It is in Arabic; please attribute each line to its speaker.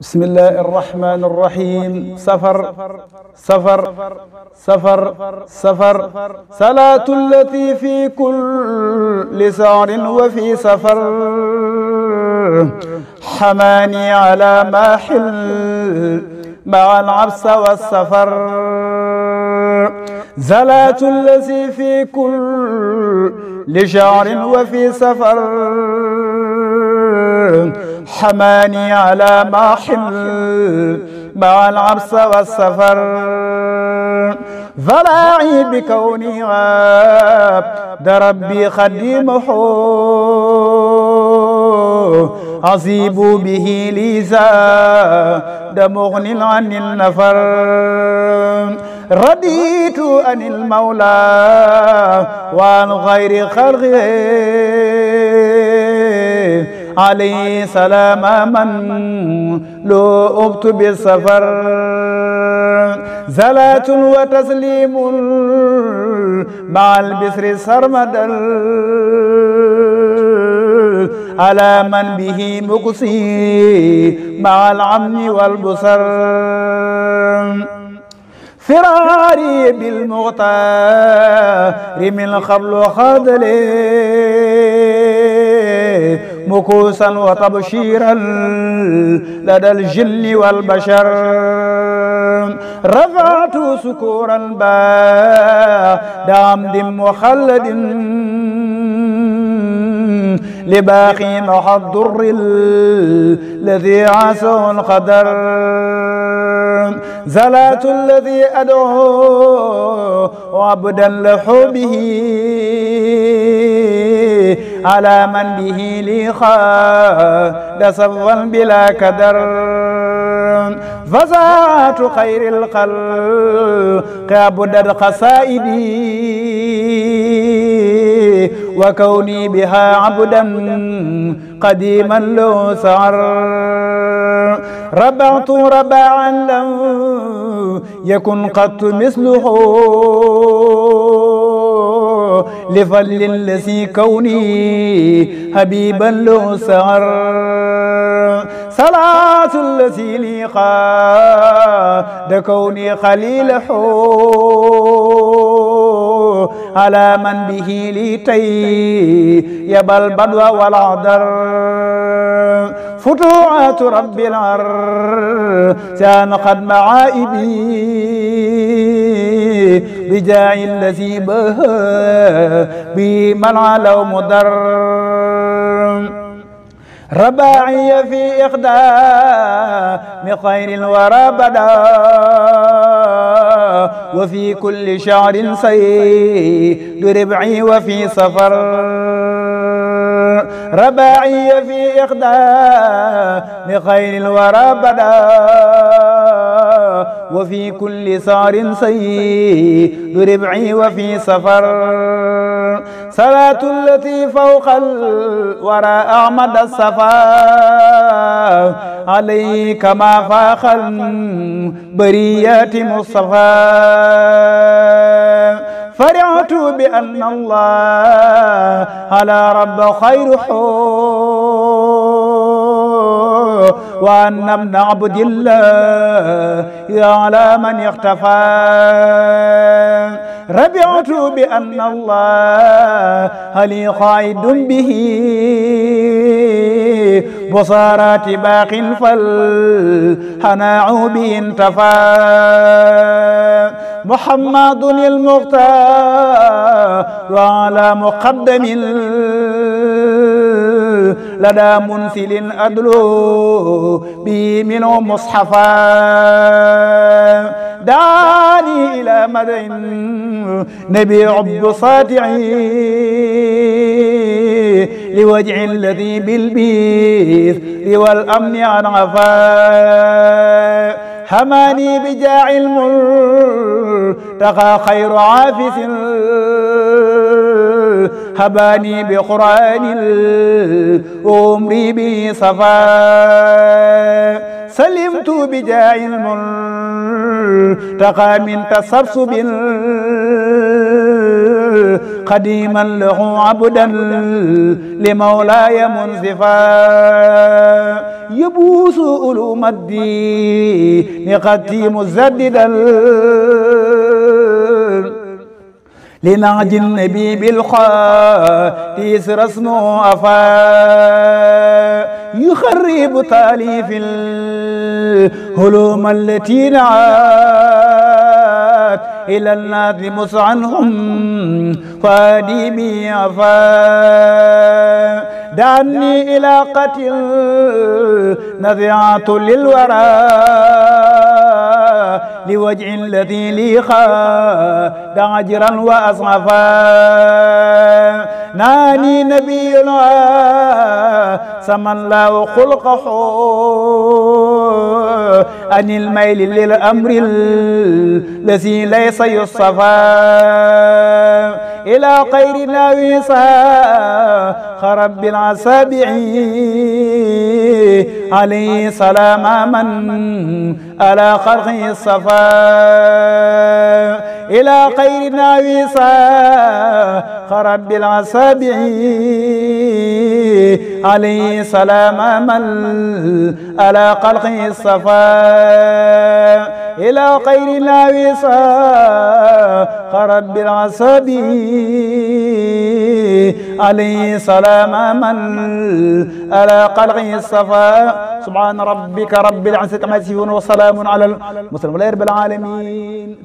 Speaker 1: بسم الله الرحمن الرحيم. سفر سفر سفر سفر. صلاة التي في كل سعر وفي سفر. حماني على ماحل مع العبس والسفر. زلاة الذي في كل شعر وفي سفر. حماني على ماحل مع العرس والسفر. ذراعي بكوني عبد ربي خديمه عصيب به لي زاد عن النفر. رديت عن المولى وعن غير خلقه. عليه سلام من لو أبت بالسفر. زلاة وتسليم مع البسر سرمدا. على من به مقصي مع العمن والبصر. فراري بالمغتار من قبل خذلي. مكوسا وتبشيرا لدى الجن والبشر. رفعت سكورا بعد عمد مخلد لباقي محى الضر الذي عاسه القدر. زلاة الذي أدعو عبدا لحبه. على من به لي خاد صفا بلا كدر. فزعت خير الخلق عبدا قصائدي وكوني بها عبدا قديما له سعر. ربعت رباعا لم يكن قط مثله. لفل الذي كوني حبيبا له سعر صلاة الذي لي قاد كوني خليله على من به لي تي يبى البدو والعذر فتوعات رب العر كان قد معائبي بجاء الذي بها بمن على مدر. رباعي في إخدام خير الورى بدا. وفي كل شعر سيد ربعي وفي سفر رباعي في إخدام خير الورى بدا وفي كل سعر سيد ربعي وفي سفر. صلاة التي فوق الورى أعمد الصفا. عليه كما فاخ البريات مصطفى. فرعت بأن الله على رب خير وأن ابن عبد الله على من اختفى ربعت بأن الله لي قائد به. بصارات باق فالحناع به انتفى. محمد المختار وعلى مقدم لدى منسل أدلو به منه مصحفا. دعاني إلى مدى نبي عبد صادعي لوجع الذي بالبيث والأمن عن عفا. حماني بجاع الملتقى خير عافس. هباني بقرآن الأمر به صفا سلمت بجاع الملتقى من تسرسب قديما له عبدا لمولاي منصفا. يبوس علوم الدين قدي مزددا. لنعج النبي بالخاتيس رسمه أفا يخرب تأليف الهلوم التي نعات إلى الناس مسعنهم فادي بي أفا. دعني إلى قتل نزعات للورى. لوجه الذي لي خاد عجرا وأصعفا ناني نبي سمى الله خلقه عن الميل للأمر الذي ليس يصفى إلى غير ناويسا خرب بالعسابع عليه سلام من على خلقه الصفا. إلى خير ناويسا خرب بالعسابع عليه سلام من على خلقه الصفا. إلى خير ناويسا خرب بالعسابع عليه سلام من على خلقه الصفا. سبحان ربك رب العزة عما وسلام على لله رب العالمين.